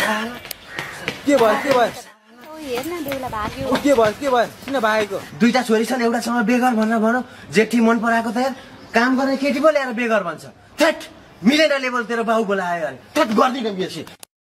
के भयो के भयो? के भयो के भयो? किन भागेको? दुईटा छोरी छन् एउटासँग बेगर भनेर भनौँ। जेठी मन पराएको त यार काम गर्ने केटी पो ल्याएर बेगर भन्छ। थ्याट मिलेर तेरो बाउ बोलायो अरे। थेट गरिदिनु बेसी